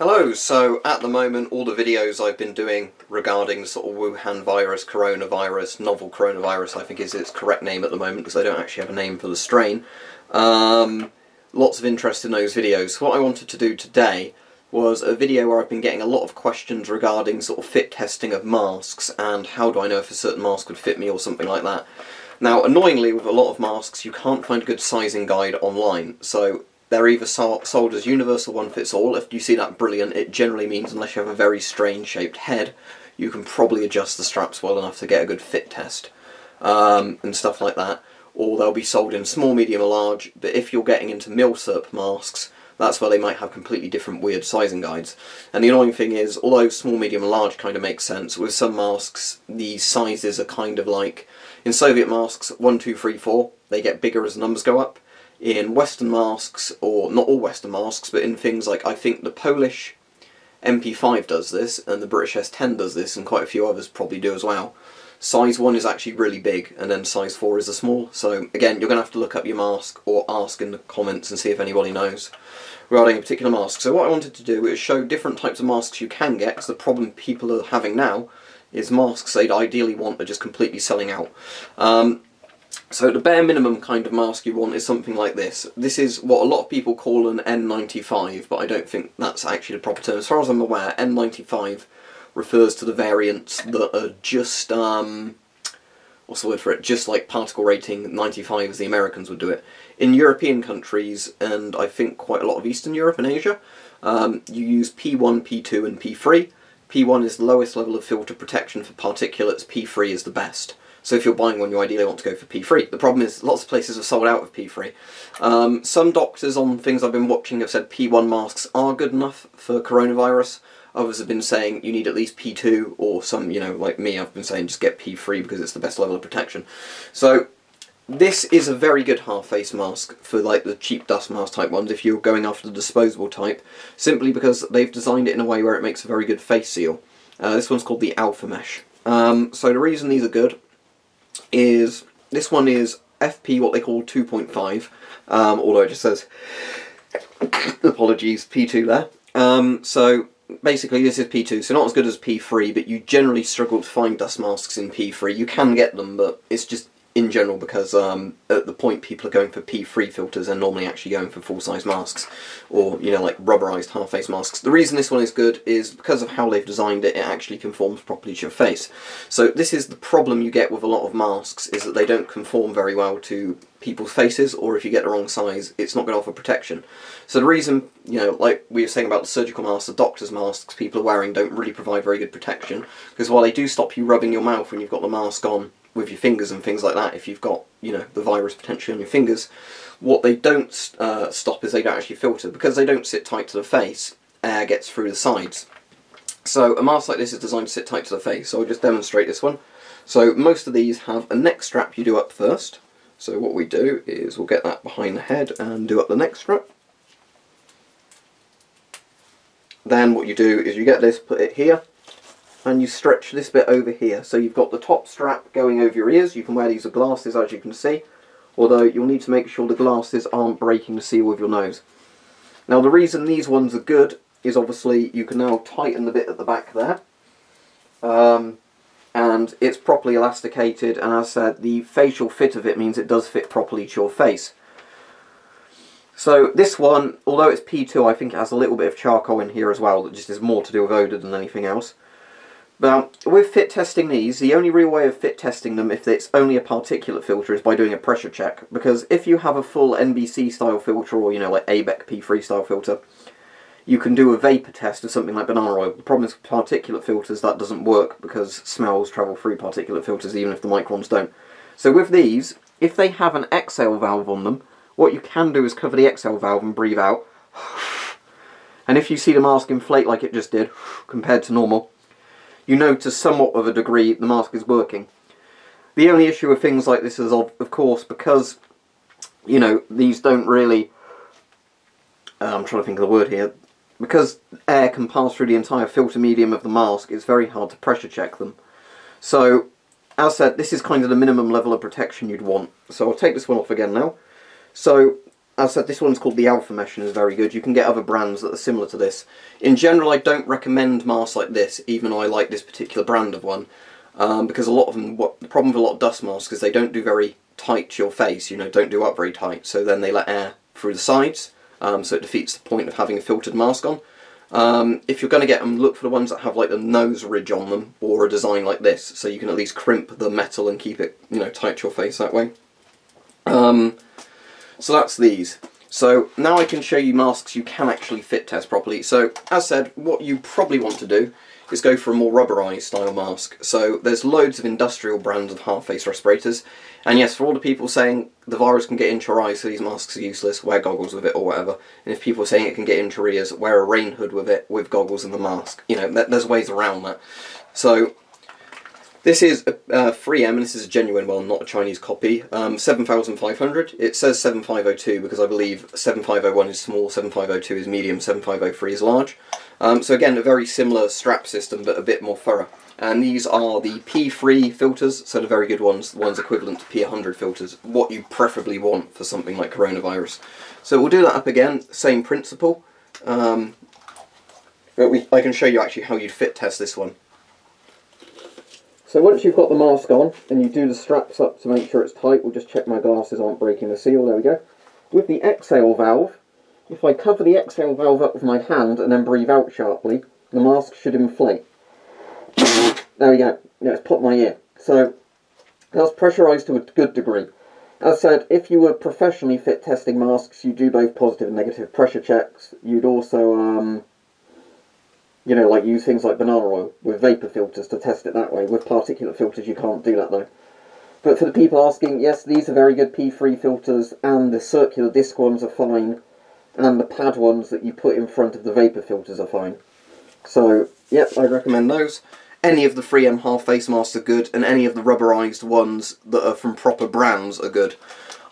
Hello, so at the moment all the videos I've been doing regarding sort of Wuhan virus, coronavirus, novel coronavirus I think is its correct name at the moment because I don't actually have a name for the strain. Um, lots of interest in those videos. What I wanted to do today was a video where I've been getting a lot of questions regarding sort of fit testing of masks and how do I know if a certain mask would fit me or something like that. Now annoyingly with a lot of masks you can't find a good sizing guide online so they're either sold as universal one fits all. If you see that brilliant, it generally means unless you have a very strange shaped head, you can probably adjust the straps well enough to get a good fit test um, and stuff like that. Or they'll be sold in small, medium, or large. But if you're getting into milsurp masks, that's where they might have completely different weird sizing guides. And the annoying thing is, although small, medium, and large kind of makes sense, with some masks, the sizes are kind of like in Soviet masks, 1, 2, 3, 4, they get bigger as the numbers go up in Western masks, or not all Western masks, but in things like I think the Polish MP5 does this, and the British S10 does this, and quite a few others probably do as well. Size 1 is actually really big, and then size 4 is a small, so again, you're going to have to look up your mask, or ask in the comments and see if anybody knows regarding a particular mask. So what I wanted to do is show different types of masks you can get, because the problem people are having now is masks they'd ideally want are just completely selling out. Um, so the bare minimum kind of mask you want is something like this. This is what a lot of people call an N95, but I don't think that's actually the proper term. As far as I'm aware, N95 refers to the variants that are just, um, what's the word for it, just like particle rating 95 as the Americans would do it. In European countries, and I think quite a lot of Eastern Europe and Asia, um, you use P1, P2 and P3. P1 is the lowest level of filter protection for particulates, P3 is the best. So if you're buying one, you ideally want to go for P3. The problem is lots of places have sold out of P3. Um, some doctors on things I've been watching have said P1 masks are good enough for coronavirus. Others have been saying you need at least P2, or some, you know, like me, I've been saying just get P3 because it's the best level of protection. So this is a very good half-face mask for like the cheap dust mask type ones if you're going after the disposable type, simply because they've designed it in a way where it makes a very good face seal. Uh, this one's called the Alpha Mesh. Um, so the reason these are good is this one is FP what they call 2.5 um, although it just says apologies P2 there. Um, so basically this is P2 so not as good as P3 but you generally struggle to find dust masks in P3 you can get them but it's just in general because um, at the point people are going for P3 filters they're normally actually going for full-size masks or you know like rubberized half-face masks. The reason this one is good is because of how they've designed it it actually conforms properly to your face. So this is the problem you get with a lot of masks is that they don't conform very well to people's faces or if you get the wrong size it's not going to offer protection. So the reason, you know, like we were saying about the surgical masks, the doctor's masks people are wearing don't really provide very good protection because while they do stop you rubbing your mouth when you've got the mask on with your fingers and things like that if you've got you know the virus potentially on your fingers what they don't uh, stop is they don't actually filter because they don't sit tight to the face air gets through the sides. So a mask like this is designed to sit tight to the face so I'll just demonstrate this one. So most of these have a neck strap you do up first. So what we do is we'll get that behind the head and do up the neck strap. Then what you do is you get this put it here and you stretch this bit over here. So you've got the top strap going over your ears. You can wear these with glasses as you can see, although you'll need to make sure the glasses aren't breaking the seal with your nose. Now the reason these ones are good is obviously you can now tighten the bit at the back there. Um, and it's properly elasticated and as I said the facial fit of it means it does fit properly to your face. So this one, although it's P2, I think it has a little bit of charcoal in here as well that just is more to do with odour than anything else. Now, um, with fit testing these, the only real way of fit testing them if it's only a particulate filter is by doing a pressure check. Because if you have a full NBC style filter or, you know, like ABEK P3 style filter, you can do a vapor test of something like banana oil. The problem is with particulate filters, that doesn't work because smells travel through particulate filters even if the microns don't. So with these, if they have an exhale valve on them, what you can do is cover the exhale valve and breathe out. And if you see the mask inflate like it just did, compared to normal, you know to somewhat of a degree the mask is working. The only issue with things like this is, of, course, because, you know, these don't really... Uh, I'm trying to think of the word here. Because air can pass through the entire filter medium of the mask, it's very hard to pressure check them. So, as said, this is kind of the minimum level of protection you'd want. So I'll take this one off again now. So, as I said, this one's called the Alpha Mesh and is very good. You can get other brands that are similar to this. In general, I don't recommend masks like this, even though I like this particular brand of one, um, because a lot of them, what the problem with a lot of dust masks is they don't do very tight to your face, you know, don't do up very tight, so then they let air through the sides, um, so it defeats the point of having a filtered mask on. Um, if you're going to get them, look for the ones that have like a nose ridge on them, or a design like this, so you can at least crimp the metal and keep it, you know, tight to your face that way. Um, so that's these. So now I can show you masks you can actually fit test properly. So as said, what you probably want to do is go for a more rubberized style mask. So there's loads of industrial brands of half face respirators. And yes, for all the people saying the virus can get into your eyes so these masks are useless, wear goggles with it or whatever. And if people are saying it can get into your ears, wear a rain hood with it, with goggles and the mask. You know, there's ways around that. So this is a uh, 3M, and this is a genuine one, not a Chinese copy. Um, 7500. It says 7502 because I believe 7501 is small, 7502 is medium, 7503 is large. Um, so again, a very similar strap system, but a bit more thorough. And these are the P3 filters, so the very good ones, the ones equivalent to P100 filters, what you preferably want for something like coronavirus. So we'll do that up again, same principle. Um, but we, I can show you actually how you'd fit test this one. So once you've got the mask on and you do the straps up to make sure it's tight, we'll just check my glasses aren't breaking the seal, there we go. With the exhale valve, if I cover the exhale valve up with my hand and then breathe out sharply, the mask should inflate. There we go, yeah, it's popped my ear. So that's pressurised to a good degree. As said, if you were professionally fit testing masks, you do both positive and negative pressure checks. You'd also um, you know, like use things like banana oil with vapor filters to test it that way. With particulate filters, you can't do that though. But for the people asking, yes, these are very good P3 filters, and the circular disc ones are fine, and the pad ones that you put in front of the vapor filters are fine. So, yep, I recommend those. Any of the 3M half face masks are good, and any of the rubberized ones that are from proper brands are good.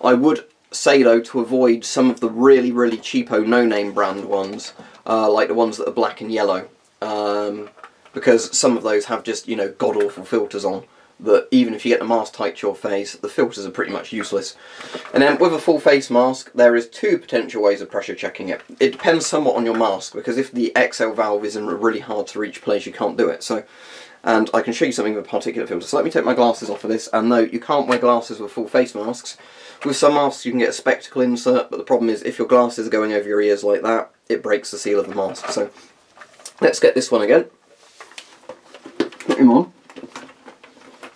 I would say though to avoid some of the really, really cheapo no-name brand ones, uh, like the ones that are black and yellow um, because some of those have just, you know, god-awful filters on that even if you get the mask tight to your face, the filters are pretty much useless. And then with a full face mask, there is two potential ways of pressure checking it. It depends somewhat on your mask, because if the exhale valve is in a really hard to reach place, you can't do it. So, And I can show you something with a particulate filter. So let me take my glasses off of this, and no, you can't wear glasses with full face masks. With some masks you can get a spectacle insert, but the problem is if your glasses are going over your ears like that, it breaks the seal of the mask. So Let's get this one again. Put him on.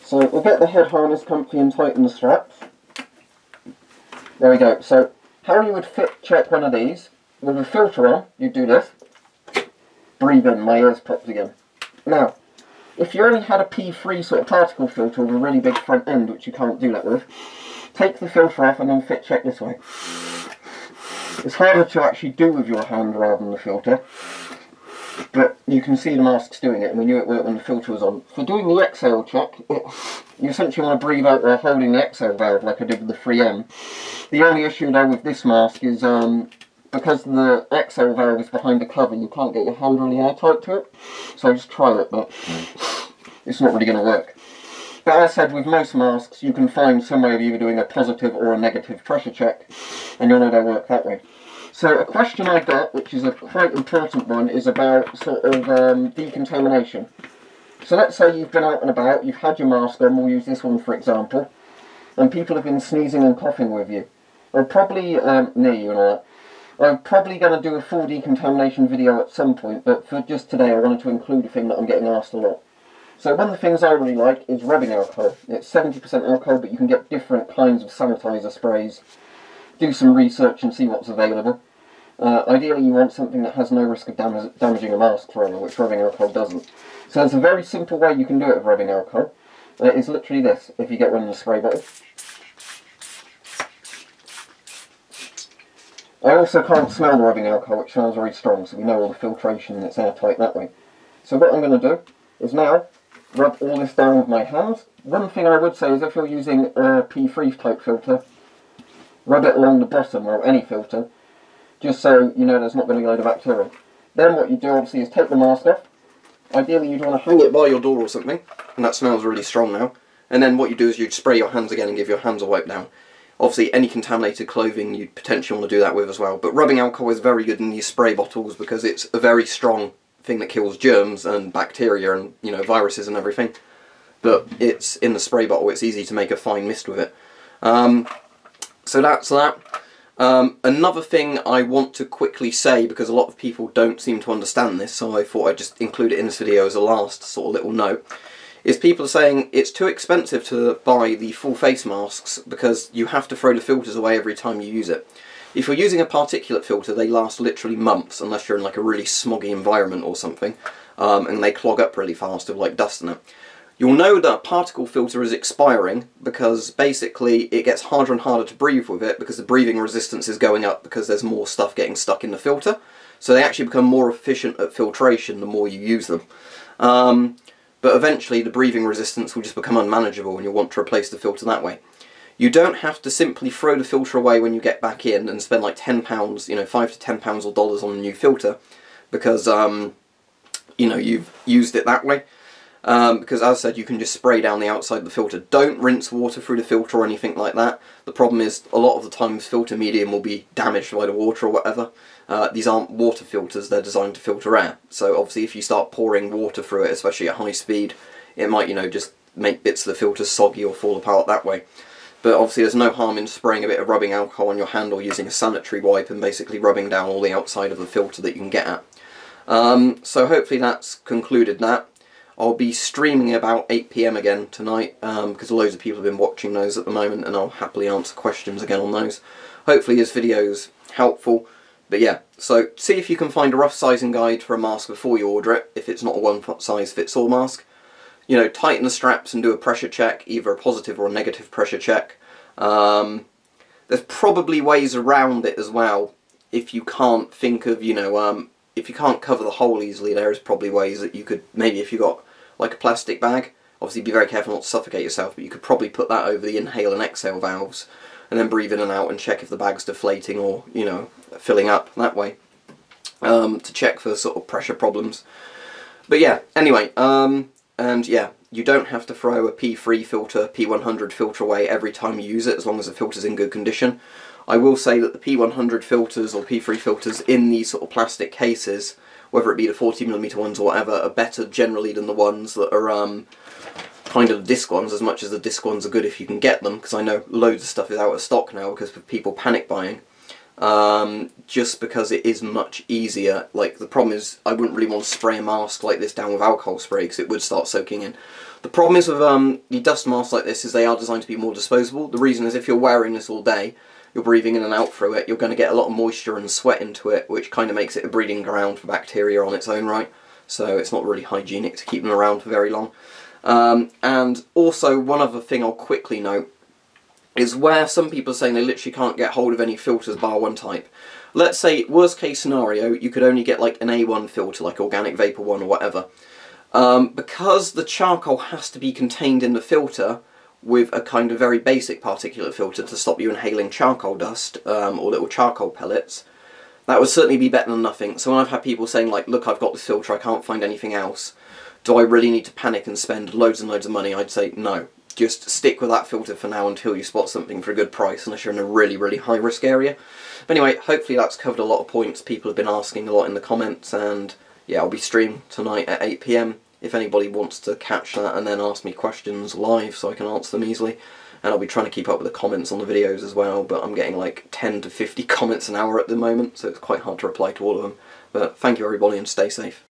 So we'll get the head harness comfy and tighten the straps. There we go. So how you would fit check one of these, with a filter on, you do this. Breathe in, my ears popped again. Now, if you only had a P3 sort of particle filter with a really big front end, which you can't do that with, take the filter off and then fit check this way. It's harder to actually do with your hand rather than the filter. But you can see the masks doing it, and we knew it worked when the filter was on. For doing the exhale check, it, you essentially want to breathe out while holding the exhale valve like I did with the 3M. The only issue though with this mask is um, because the exhale valve is behind the cover, you can't get your hand really airtight to it. So I just try it, but it's not really going to work. But as I said, with most masks, you can find some way of either doing a positive or a negative pressure check, and you'll know they'll work that way. So a question I got, which is a quite important one, is about sort of um, decontamination. So let's say you've been out and about, you've had your mask on, we'll use this one for example, and people have been sneezing and coughing with you, or probably um, near you and all that. I'm probably going to do a full decontamination video at some point, but for just today I wanted to include a thing that I'm getting asked a lot. So one of the things I really like is rubbing alcohol. It's 70% alcohol, but you can get different kinds of sanitizer sprays do some research and see what's available. Uh, ideally, you want something that has no risk of dam damaging a mask forever, which rubbing alcohol doesn't. So there's a very simple way you can do it with rubbing alcohol. Uh, it's literally this, if you get one in a spray bottle. I also can't smell the rubbing alcohol, which sounds very strong, so we know all the filtration and it's airtight that way. So what I'm going to do is now rub all this down with my hands. One thing I would say is if you're using a P3 type filter, rub it along the bottom or any filter, just so you know there's not going to be a load of bacteria. Then what you do obviously is take the mask off. Ideally you'd want to hang it by your door or something, and that smells really strong now. And then what you do is you'd spray your hands again and give your hands a wipe down. Obviously, any contaminated clothing you'd potentially want to do that with as well. But rubbing alcohol is very good in these spray bottles because it's a very strong thing that kills germs and bacteria and you know viruses and everything. But it's in the spray bottle. It's easy to make a fine mist with it. Um, so that's that. Um, another thing I want to quickly say, because a lot of people don't seem to understand this, so I thought I'd just include it in this video as a last sort of little note, is people are saying it's too expensive to buy the full face masks because you have to throw the filters away every time you use it. If you're using a particulate filter, they last literally months, unless you're in like a really smoggy environment or something, um, and they clog up really fast with like dust in it. You'll know that a particle filter is expiring because basically it gets harder and harder to breathe with it because the breathing resistance is going up because there's more stuff getting stuck in the filter. So they actually become more efficient at filtration the more you use them. Um, but eventually the breathing resistance will just become unmanageable and you'll want to replace the filter that way. You don't have to simply throw the filter away when you get back in and spend like £10, you know, 5 to £10 or dollars on a new filter because, um, you know, you've used it that way. Um, because as I said, you can just spray down the outside of the filter. Don't rinse water through the filter or anything like that. The problem is, a lot of the times filter medium will be damaged by the water or whatever. Uh, these aren't water filters, they're designed to filter air. So obviously if you start pouring water through it, especially at high speed, it might, you know, just make bits of the filter soggy or fall apart that way. But obviously there's no harm in spraying a bit of rubbing alcohol on your hand or using a sanitary wipe and basically rubbing down all the outside of the filter that you can get at. Um, so hopefully that's concluded that. I'll be streaming about 8pm again tonight um, because loads of people have been watching those at the moment and I'll happily answer questions again on those. Hopefully this video is helpful. But yeah, so see if you can find a rough sizing guide for a mask before you order it, if it's not a one size fits all mask. You know, tighten the straps and do a pressure check, either a positive or a negative pressure check. Um, there's probably ways around it as well if you can't think of, you know, um, if you can't cover the hole easily, there is probably ways that you could, maybe if you got like a plastic bag, obviously be very careful not to suffocate yourself, but you could probably put that over the inhale and exhale valves and then breathe in and out and check if the bag's deflating or, you know, filling up that way um, to check for sort of pressure problems. But yeah, anyway, um, and yeah, you don't have to throw a P3 filter, P100 filter away every time you use it as long as the filter's in good condition. I will say that the P100 filters or P3 filters in these sort of plastic cases, whether it be the 40mm ones or whatever, are better generally than the ones that are um, kind of disc ones, as much as the disc ones are good if you can get them, because I know loads of stuff is out of stock now because of people panic buying. Um, just because it is much easier. Like, the problem is, I wouldn't really want to spray a mask like this down with alcohol spray, because it would start soaking in. The problem is with um, the dust masks like this is they are designed to be more disposable. The reason is if you're wearing this all day, you're breathing in and out through it, you're going to get a lot of moisture and sweat into it, which kind of makes it a breeding ground for bacteria on its own right. So it's not really hygienic to keep them around for very long. Um, and also, one other thing I'll quickly note is where some people are saying they literally can't get hold of any filters bar one type. Let's say, worst case scenario, you could only get like an A1 filter, like Organic Vapor 1 or whatever. Um, because the charcoal has to be contained in the filter, with a kind of very basic particulate filter to stop you inhaling charcoal dust um, or little charcoal pellets, that would certainly be better than nothing. So when I've had people saying like, look, I've got this filter, I can't find anything else, do I really need to panic and spend loads and loads of money? I'd say no. Just stick with that filter for now until you spot something for a good price, unless you're in a really, really high risk area. But anyway, hopefully that's covered a lot of points people have been asking a lot in the comments, and yeah, I'll be streaming tonight at 8pm if anybody wants to catch that and then ask me questions live so I can answer them easily. And I'll be trying to keep up with the comments on the videos as well, but I'm getting like 10 to 50 comments an hour at the moment, so it's quite hard to reply to all of them. But thank you everybody and stay safe.